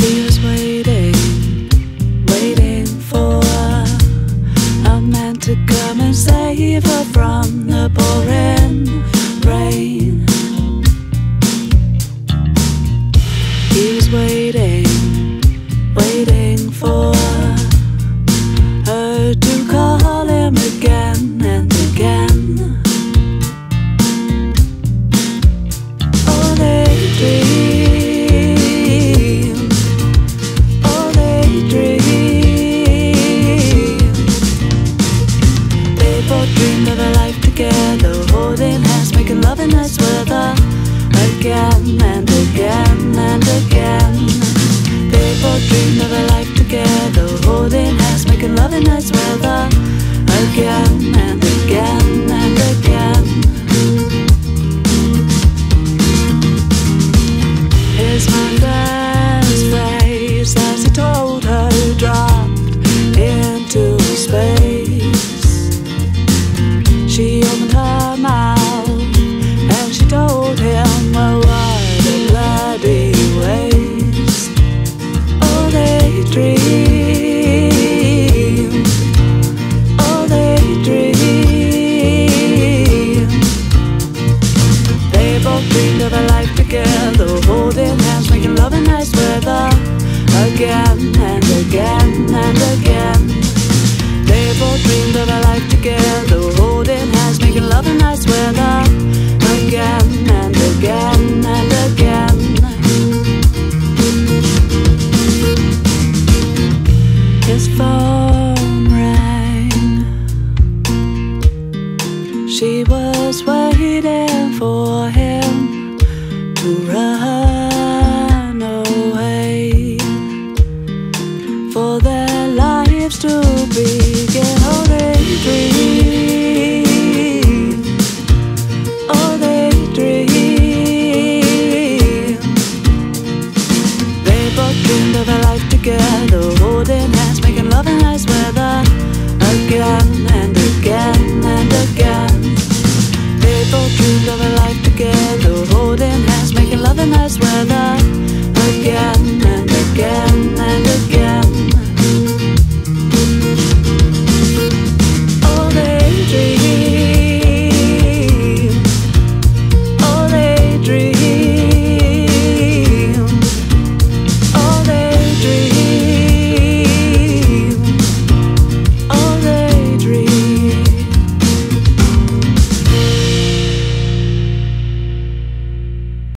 She was waiting, waiting for a man to come and save her from the pouring rain. He was waiting. And nights weather dream. Oh, they dream. They both dreamed of a life together, holding hands, making love in nice weather, again She was waiting for him to run away for their lives to begin. Oh, they dream. Oh, they dream. They both dreamed of a life together, holding the nice weather again.